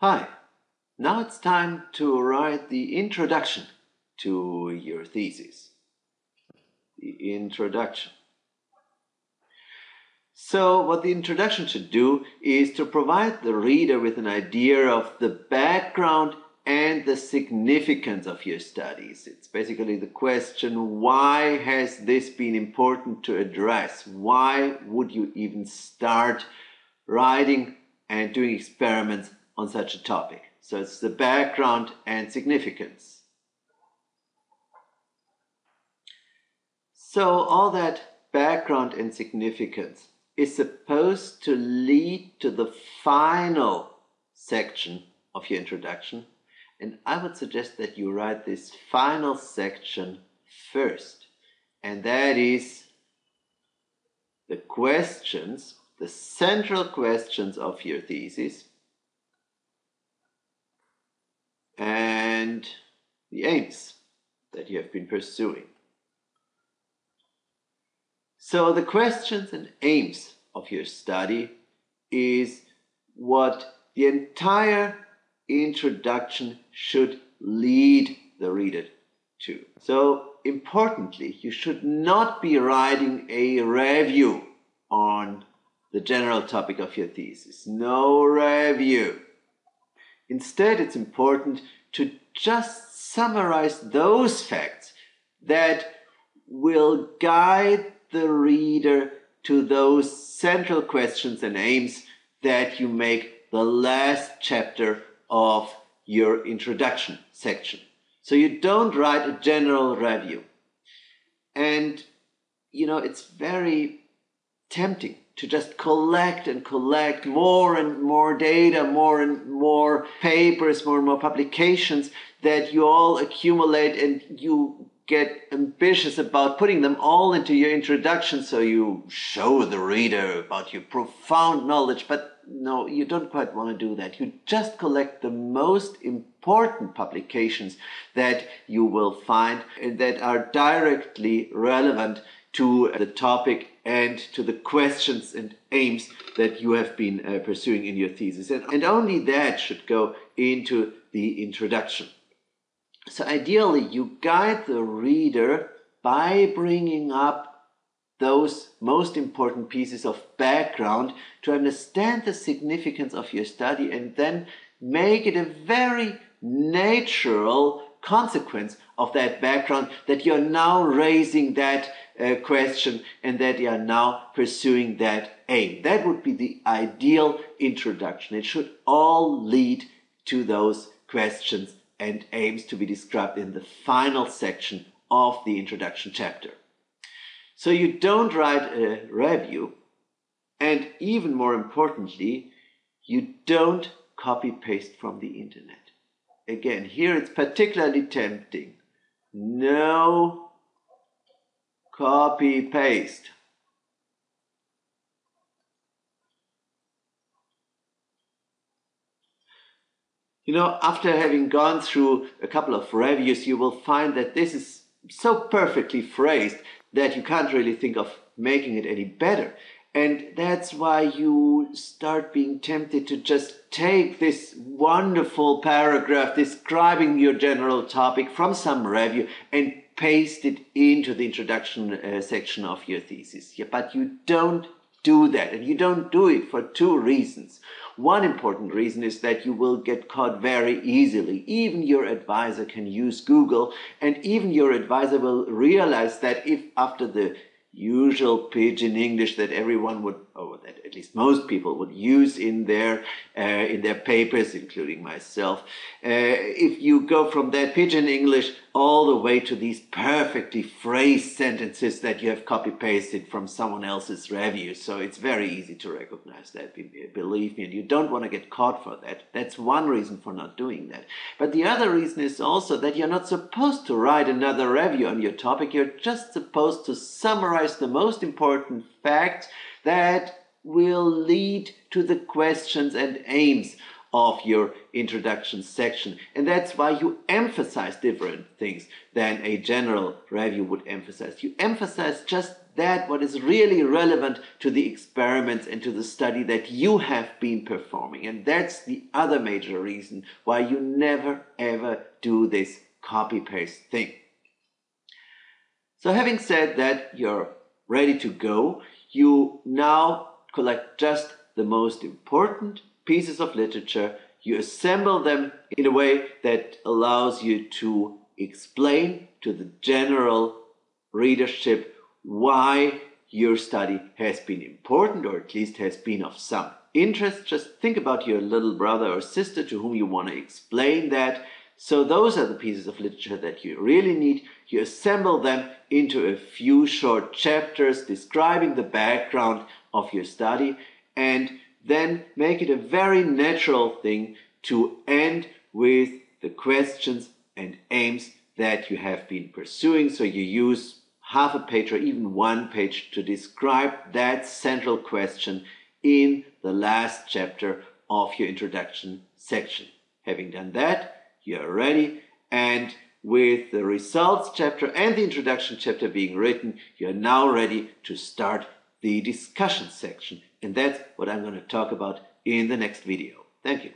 Hi, now it's time to write the introduction to your thesis. The introduction. So, what the introduction should do is to provide the reader with an idea of the background and the significance of your studies. It's basically the question why has this been important to address? Why would you even start writing and doing experiments on such a topic? So it's the background and significance. So all that background and significance is supposed to lead to the final section of your introduction and I would suggest that you write this final section first. And that is the questions, the central questions of your thesis and the aims that you have been pursuing. So the questions and aims of your study is what the entire introduction should lead the reader to. So, importantly, you should not be writing a review on the general topic of your thesis. No review. Instead, it's important to just summarize those facts that will guide the reader to those central questions and aims that you make the last chapter of your introduction section. So you don't write a general review. And, you know, it's very tempting to just collect and collect more and more data, more and more papers, more and more publications that you all accumulate and you get ambitious about putting them all into your introduction so you show the reader about your profound knowledge. But no, you don't quite want to do that. You just collect the most important publications that you will find that are directly relevant to the topic and to the questions and aims that you have been uh, pursuing in your thesis. And, and only that should go into the introduction. So ideally, you guide the reader by bringing up those most important pieces of background to understand the significance of your study and then make it a very natural consequence of that background that you're now raising that uh, question and that you are now pursuing that aim. That would be the ideal introduction. It should all lead to those questions and aims to be described in the final section of the introduction chapter. So you don't write a review, and even more importantly, you don't copy paste from the internet. Again, here it's particularly tempting. No copy paste. You know, after having gone through a couple of reviews, you will find that this is so perfectly phrased that you can't really think of making it any better. And that's why you start being tempted to just take this wonderful paragraph describing your general topic from some review and paste it into the introduction uh, section of your thesis. Yeah, but you don't do that, and you don't do it for two reasons. One important reason is that you will get caught very easily. Even your advisor can use Google, and even your advisor will realize that if after the usual pidgin English that everyone would, or that at least most people would use in their uh, in their papers, including myself. Uh, if you go from that pidgin English all the way to these perfectly phrased sentences that you have copy pasted from someone else's review, so it's very easy to recognize that. Believe me, and you don't want to get caught for that. That's one reason for not doing that. But the other reason is also that you're not supposed to write another review on your topic. You're just supposed to summarize the most important facts that will lead to the questions and aims of your introduction section. And that's why you emphasize different things than a general review would emphasize. You emphasize just that what is really relevant to the experiments and to the study that you have been performing. And that's the other major reason why you never ever do this copy paste thing. So having said that, you're ready to go. You now collect just the most important pieces of literature. You assemble them in a way that allows you to explain to the general readership why your study has been important or at least has been of some interest. Just think about your little brother or sister to whom you want to explain that. So those are the pieces of literature that you really need. You assemble them into a few short chapters describing the background of your study and then make it a very natural thing to end with the questions and aims that you have been pursuing. So you use half a page or even one page to describe that central question in the last chapter of your introduction section. Having done that, you are ready and with the results chapter and the introduction chapter being written, you are now ready to start the discussion section. And that's what I'm going to talk about in the next video. Thank you.